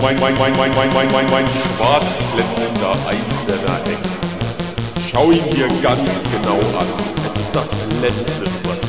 Wein, Wein, Wein, Wein, Wein, Wein, Wein, Wein, Wein, Schwarzblendender Eiserner Hexen. Schau ihn dir ganz genau an. Es ist das Letzte, was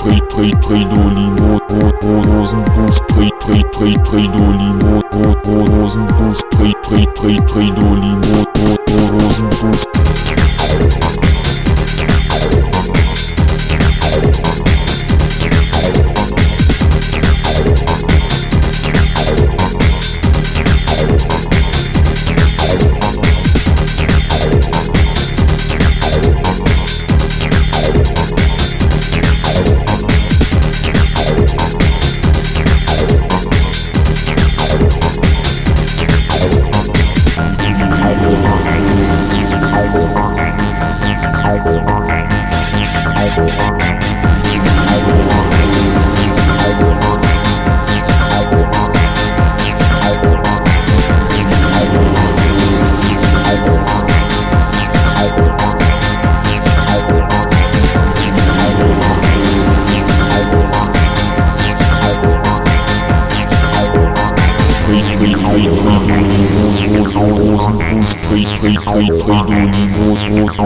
Frid, Frid, Fridolin, Rosenbusch, Frid, Frid, Frid, Fridolin, Rosenbusch, Frid, Frid, Frid, Fridolin, Rosenbusch.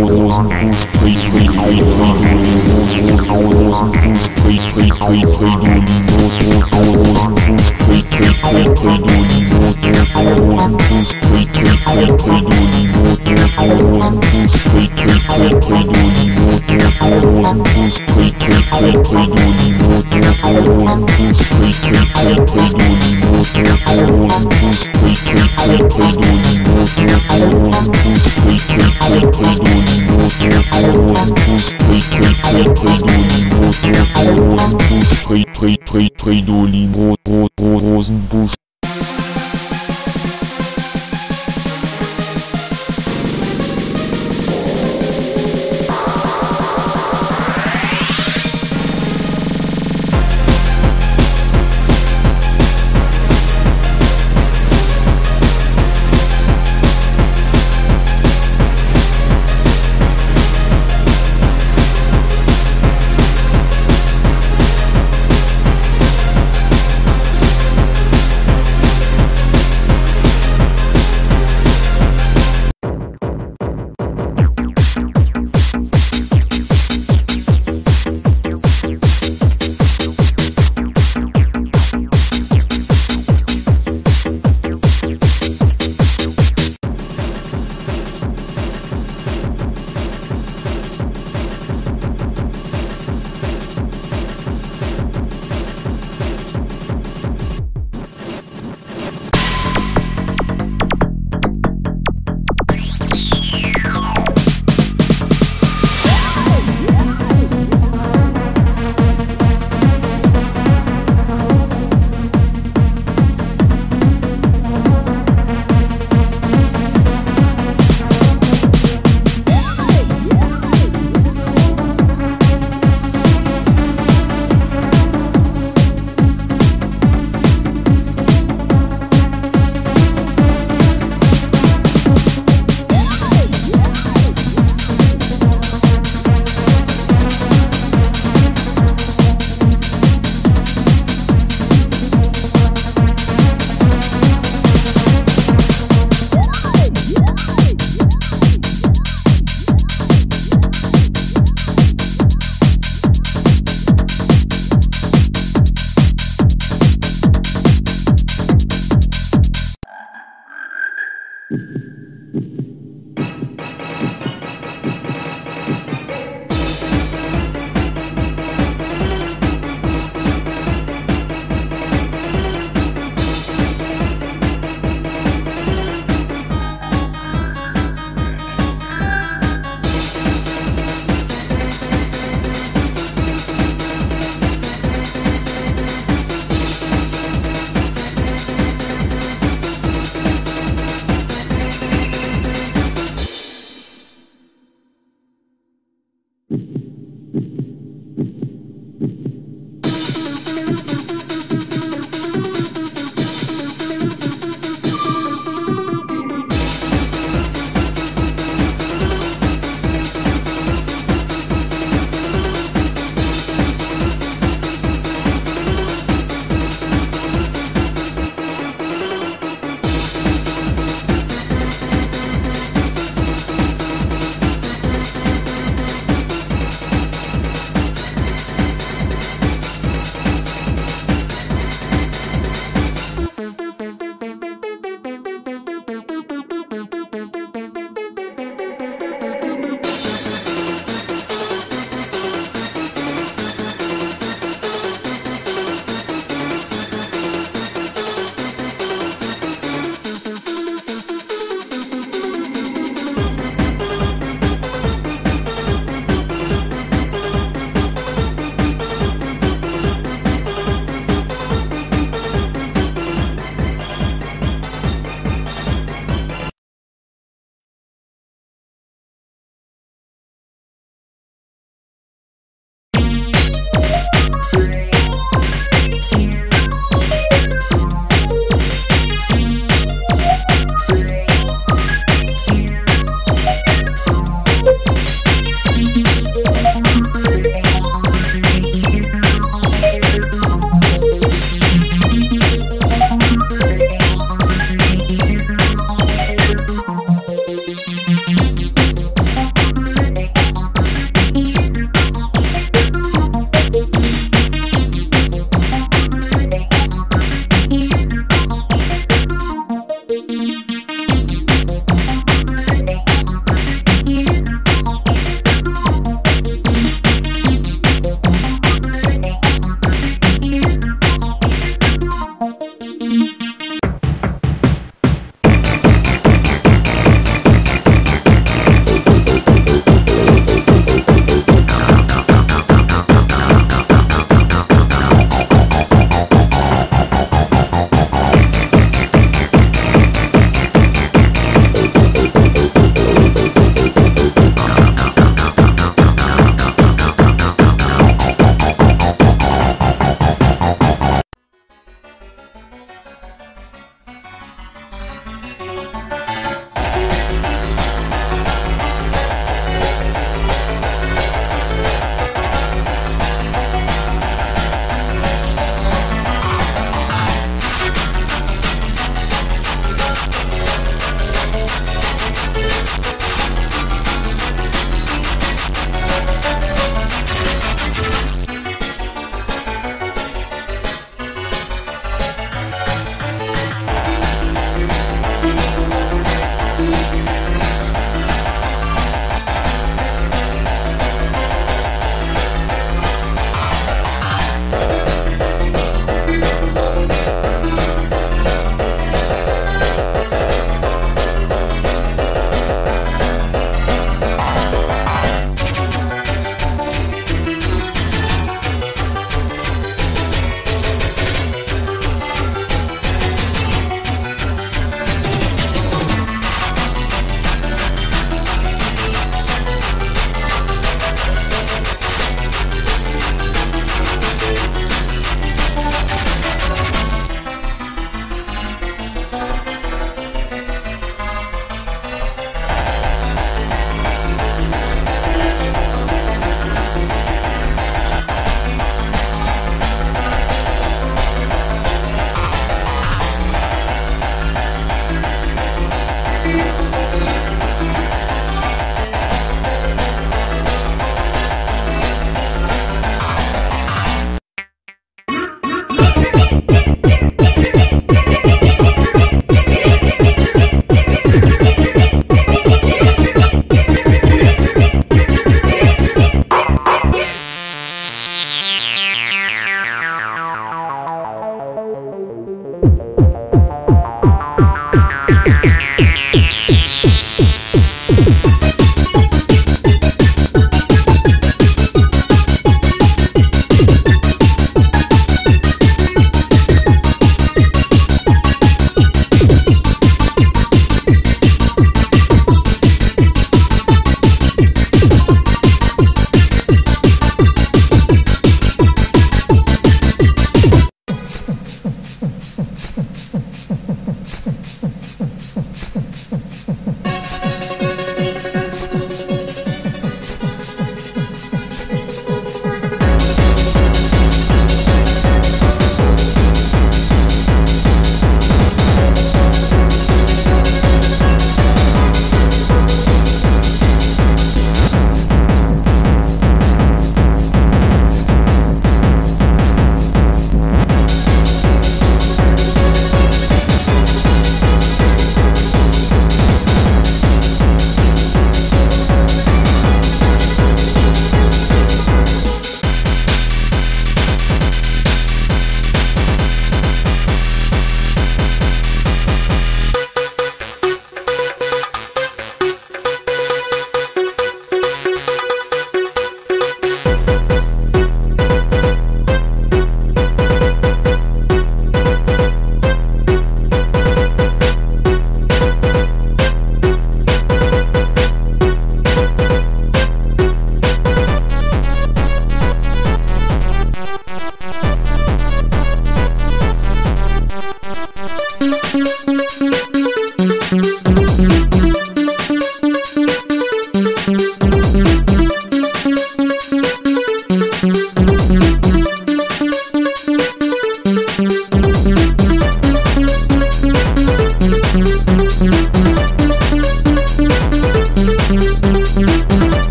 Fridolin,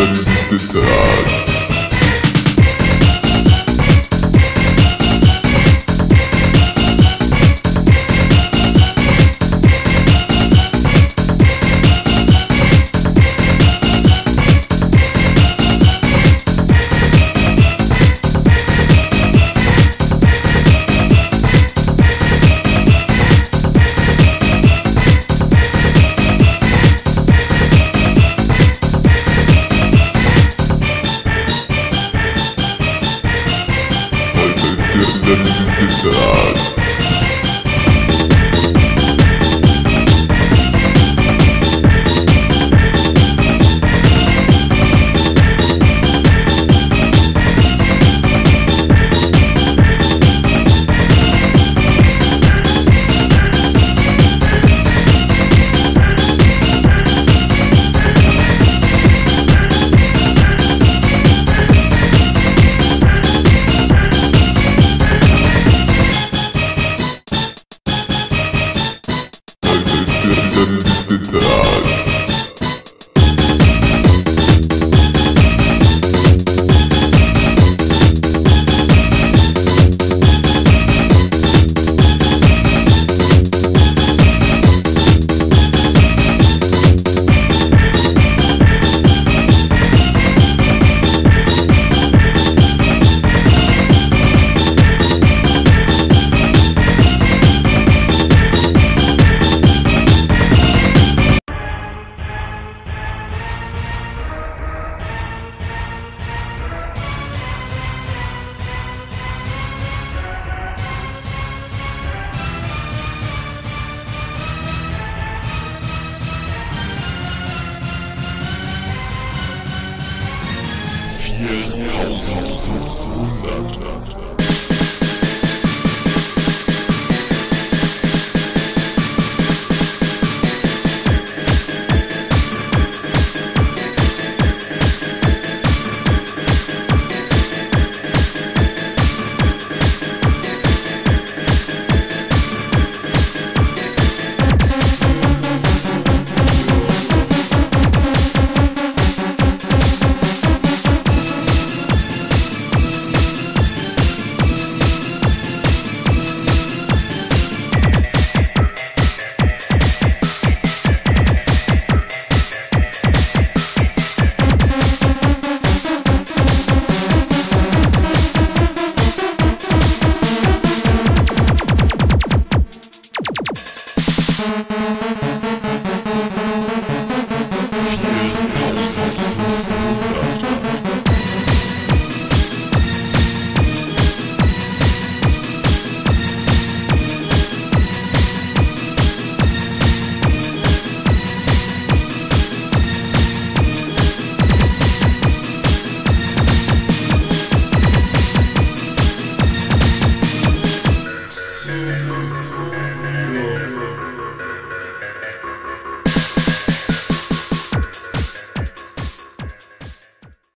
Soon